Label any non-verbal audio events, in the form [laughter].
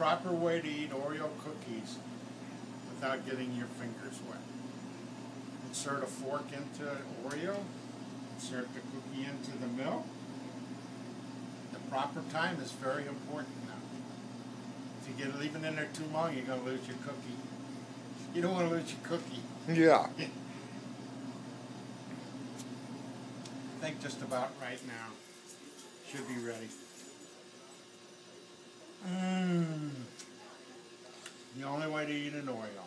proper way to eat Oreo cookies without getting your fingers wet. Insert a fork into Oreo, insert the cookie into the milk. The proper time is very important now. If you get it in there too long, you're going to lose your cookie. You don't want to lose your cookie. Yeah. [laughs] I think just about right now. Should be ready. The only way to eat an Oreo.